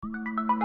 Música